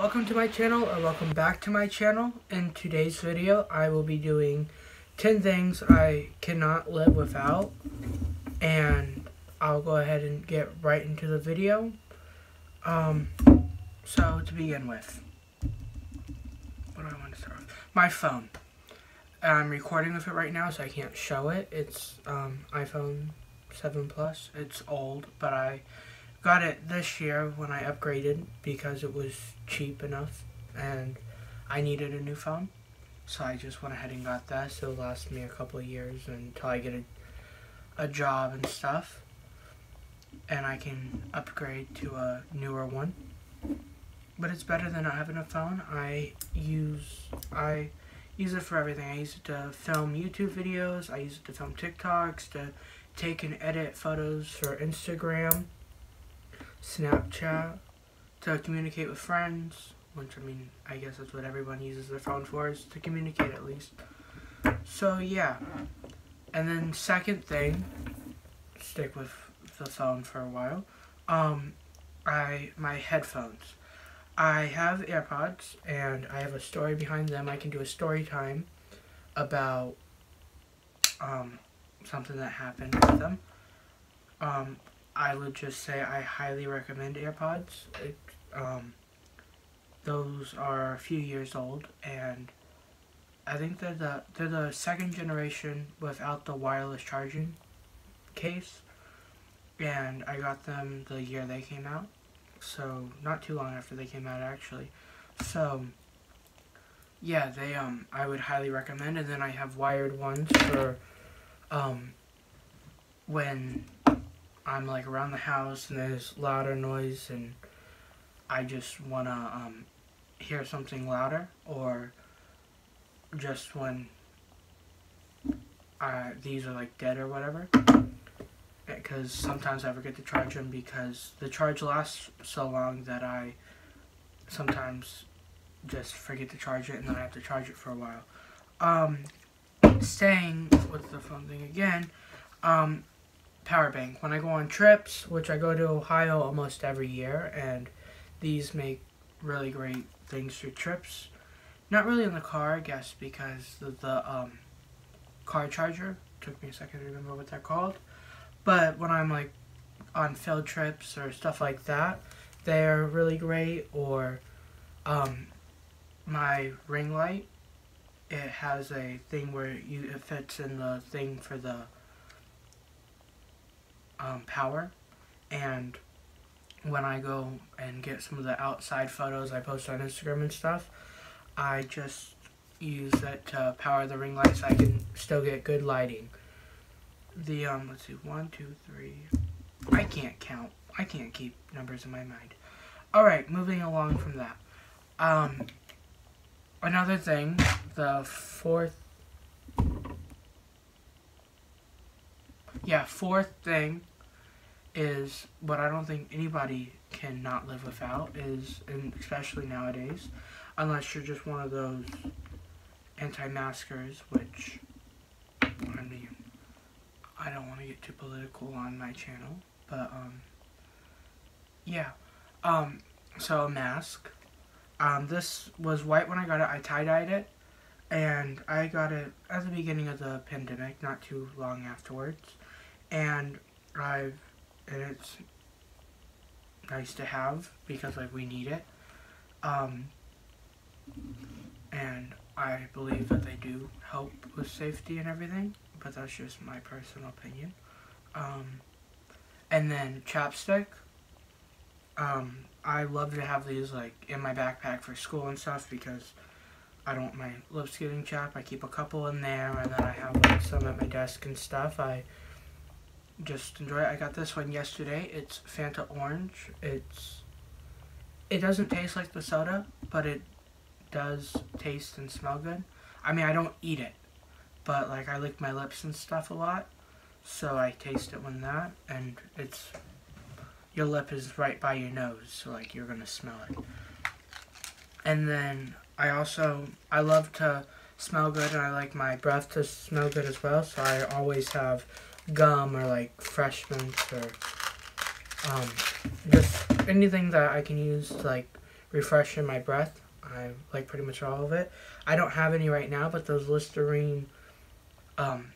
welcome to my channel or welcome back to my channel. In today's video, I will be doing 10 things I cannot live without. And I'll go ahead and get right into the video. Um, so to begin with, what do I want to start with? My phone. I'm recording with it right now, so I can't show it. It's um, iPhone 7 Plus. It's old, but I got it this year when I upgraded because it was cheap enough and I needed a new phone. So I just went ahead and got that. So it'll last me a couple of years until I get a, a job and stuff. And I can upgrade to a newer one. But it's better than not having a phone. I use I use it for everything. I use it to film YouTube videos. I use it to film TikToks, to take and edit photos for Instagram, Snapchat, to communicate with friends, which I mean, I guess that's what everyone uses their phone for, is to communicate at least. So yeah. And then second thing, stick with the phone for a while. Um, I my headphones. I have AirPods and I have a story behind them. I can do a story time about um, something that happened with them. Um, I would just say I highly recommend AirPods. It, um, those are a few years old and I think they're the they're the second generation without the wireless charging case and I got them the year they came out so not too long after they came out actually. So yeah, they um I would highly recommend and then I have wired ones for um when I'm like around the house and there's louder noise and I just wanna um hear something louder or just when uh, these are like dead or whatever because sometimes I forget to charge them because the charge lasts so long that I sometimes just forget to charge it and then I have to charge it for a while. Um, staying with the phone thing again, um, power bank. When I go on trips, which I go to Ohio almost every year, and these make really great things for trips. Not really in the car, I guess, because the, the um, car charger, took me a second to remember what they're called, but when I'm like on field trips or stuff like that, they're really great. Or um, my ring light, it has a thing where you it fits in the thing for the um, power. And when I go and get some of the outside photos I post on Instagram and stuff, I just use that to power the ring light so I can still get good lighting the, um, let's see, one, two, three. I can't count. I can't keep numbers in my mind. Alright, moving along from that. Um, another thing, the fourth, yeah, fourth thing is what I don't think anybody can not live without is, and especially nowadays, unless you're just one of those anti-maskers, which, I mean, I don't want to get too political on my channel, but, um, yeah. Um, so a mask. Um, this was white when I got it. I tie-dyed it, and I got it at the beginning of the pandemic, not too long afterwards. And I've, and it's nice to have because, like, we need it. Um, and I believe that they do help with safety and everything but that's just my personal opinion. Um, and then chapstick. Um, I love to have these like in my backpack for school and stuff because I don't want my lips getting chapped. I keep a couple in there and then I have like some at my desk and stuff. I just enjoy it. I got this one yesterday. It's Fanta Orange. It's it doesn't taste like the soda, but it does taste and smell good. I mean, I don't eat it, but like I lick my lips and stuff a lot, so I taste it when that, and it's your lip is right by your nose, so like you're gonna smell it. And then I also I love to smell good, and I like my breath to smell good as well, so I always have gum or like fresh mints or um, just anything that I can use to like refreshing my breath. I like pretty much all of it. I don't have any right now, but those Listerine um,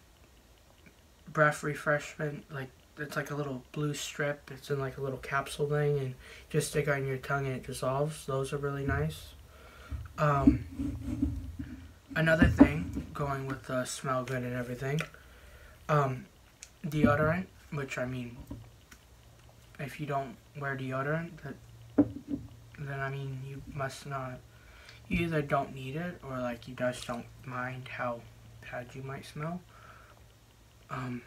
breath refreshment, like it's like a little blue strip. It's in like a little capsule thing, and just stick on your tongue and it dissolves. Those are really nice. Um, another thing, going with the smell good and everything, um, deodorant. Which I mean, if you don't wear deodorant, that then I mean you must not. You either don't need it or like you just don't mind how bad you might smell. Um,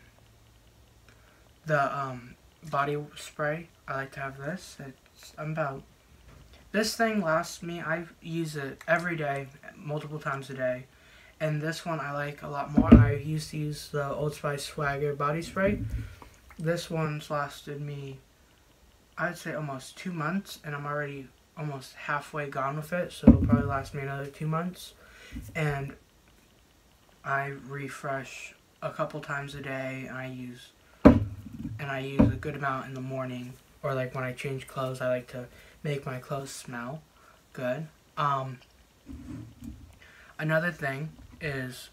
the um, body spray, I like to have this. It's about this thing lasts me. I use it every day, multiple times a day. And this one I like a lot more. I used to use the Old Spice Swagger body spray. This one's lasted me, I'd say almost two months, and I'm already almost halfway gone with it, so it'll probably last me another two months. And I refresh a couple times a day, and I use and I use a good amount in the morning, or like when I change clothes, I like to make my clothes smell good. Um, another thing is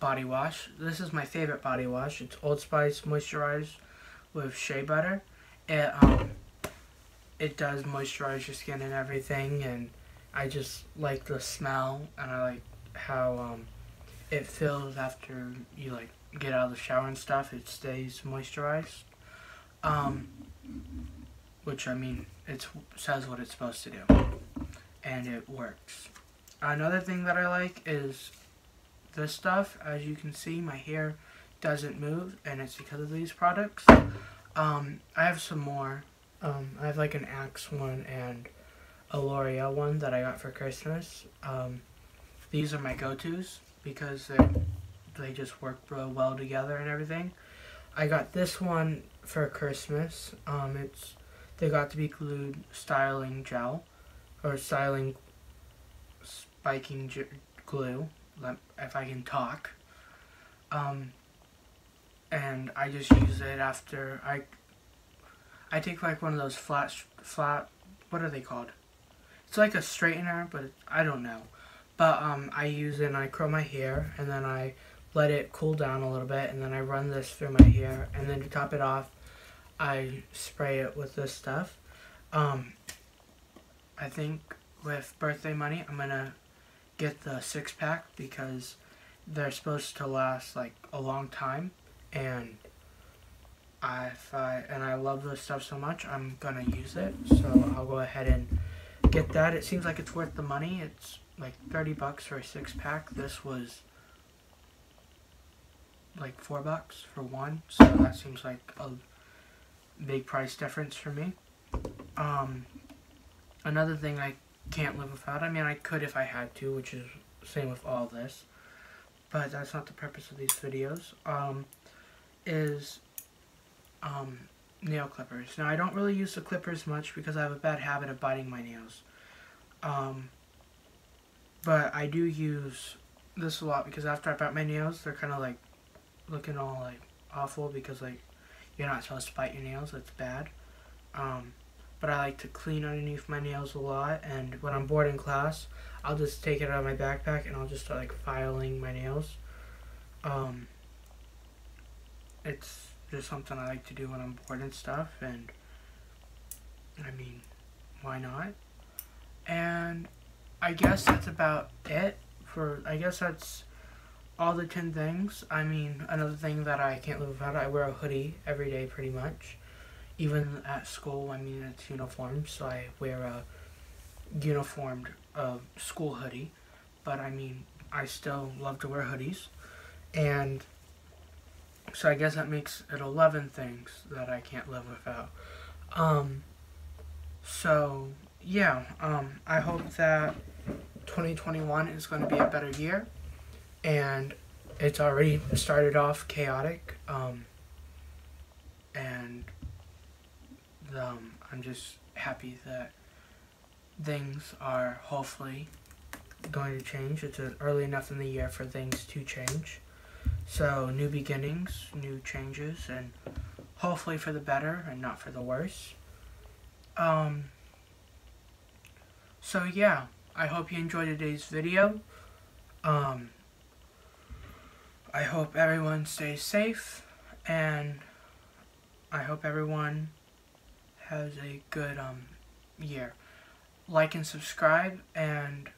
body wash. This is my favorite body wash. It's Old Spice moisturized with shea butter. It um, it does moisturize your skin and everything, and I just like the smell, and I like how um, it feels after you like get out of the shower and stuff. It stays moisturized, um, which I mean, it says what it's supposed to do, and it works. Another thing that I like is this stuff. As you can see, my hair doesn't move, and it's because of these products. Um, I have some more um, I have like an Axe one and a L'Oreal one that I got for Christmas. Um, these are my go-tos because they they just work real well together and everything. I got this one for Christmas. Um, it's they Got2b glued styling gel or styling spiking glue if I can talk. Um, and I just use it after I I take like one of those flat, flat, what are they called? It's like a straightener, but I don't know. But um, I use it and I curl my hair and then I let it cool down a little bit and then I run this through my hair and then to top it off, I spray it with this stuff. Um, I think with birthday money, I'm gonna get the six pack because they're supposed to last like a long time and I, I and I love this stuff so much, I'm gonna use it. So I'll go ahead and get that. It seems like it's worth the money. It's like 30 bucks for a six pack. This was like four bucks for one. So that seems like a big price difference for me. Um, another thing I can't live without. I mean, I could if I had to, which is same with all this. But that's not the purpose of these videos. Um, is um, nail clippers. Now, I don't really use the clippers much because I have a bad habit of biting my nails. Um, but I do use this a lot because after I bite my nails, they're kind of like looking all like awful because like you're not supposed to bite your nails. It's bad. Um, but I like to clean underneath my nails a lot. And when I'm bored in class, I'll just take it out of my backpack and I'll just start like filing my nails. Um, it's just something I like to do when I'm bored and stuff, and I mean, why not? And I guess that's about it for, I guess that's all the 10 things. I mean, another thing that I can't live without, I wear a hoodie every day pretty much. Even at school, I mean, it's uniform, so I wear a uniformed uh, school hoodie. But I mean, I still love to wear hoodies. And so I guess that makes it 11 things that I can't live without. Um, so, yeah, um, I hope that 2021 is going to be a better year. And it's already started off chaotic. Um, and um, I'm just happy that things are hopefully going to change. It's early enough in the year for things to change. So, new beginnings, new changes, and hopefully for the better and not for the worse. Um, So yeah, I hope you enjoyed today's video. Um, I hope everyone stays safe, and I hope everyone has a good um, year. Like and subscribe, and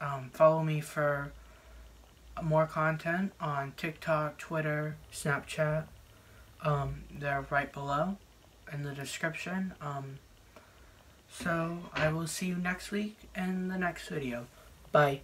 um, follow me for more content on TikTok, Twitter, Snapchat. Um, they're right below in the description. Um, so I will see you next week in the next video. Bye.